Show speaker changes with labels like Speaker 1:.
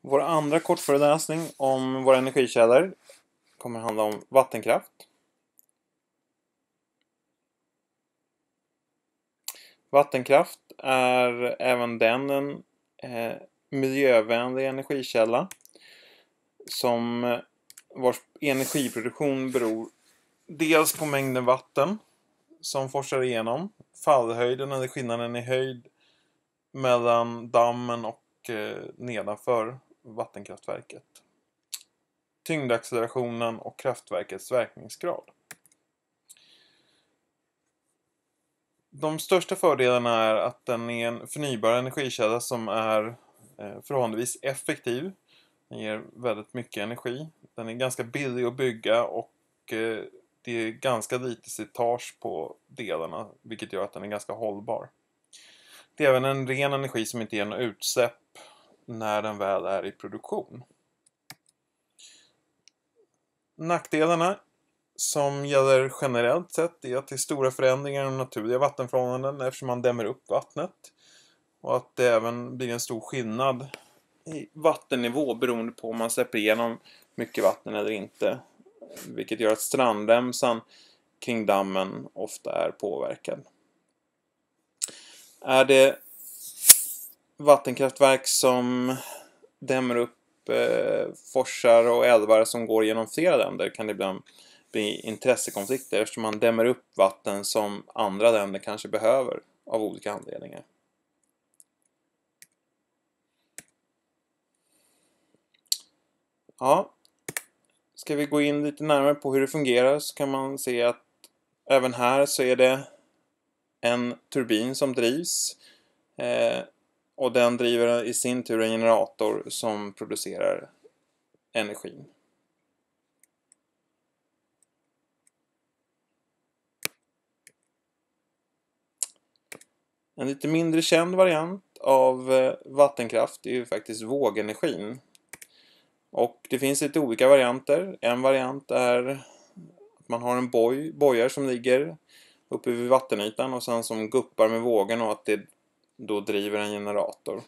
Speaker 1: Vår andra kortföreläsning om våra energikällor kommer handla om vattenkraft. Vattenkraft är även den en eh, miljövänlig energikälla som eh, vars energiproduktion beror dels på mängden vatten som forsar igenom. Fallhöjden eller skillnaden i höjd mellan dammen och eh, nedanför vattenkraftverket. Tyngdaccelerationen och kraftverkets verkningsgrad. De största fördelarna är att den är en förnybar energikälla som är eh, förhållandevis effektiv. Den ger väldigt mycket energi. Den är ganska billig att bygga och eh, det är ganska lite slitage på delarna vilket gör att den är ganska hållbar. Det är även en ren energi som inte ger några utsläpp när den väl är i produktion. Nackdelarna som gäller generellt sett är att det är stora förändringar i de naturliga vattenförhållanden eftersom man dämmer upp vattnet. Och att det även blir en stor skillnad i vattennivå beroende på om man släpper igenom mycket vatten eller inte. Vilket gör att strandremsan kring dammen ofta är påverkad. Är det vattenkraftverk som dämmer upp eh, forsar och älvar som går genom flera länder kan det ibland bli intressekonflikter eftersom man dämmer upp vatten som andra länder kanske behöver av olika anledningar. Ja, ska vi gå in lite närmare på hur det fungerar så kan man se att även här så är det en turbin som drivs eh, och den driver i sin tur en generator som producerar energin. En lite mindre känd variant av eh, vattenkraft är ju faktiskt vågenergin. Och det finns lite olika varianter. En variant är att man har en boj, bojar som ligger uppe vid vattenytan och sen som guppar med vågen och att det då driver en generator.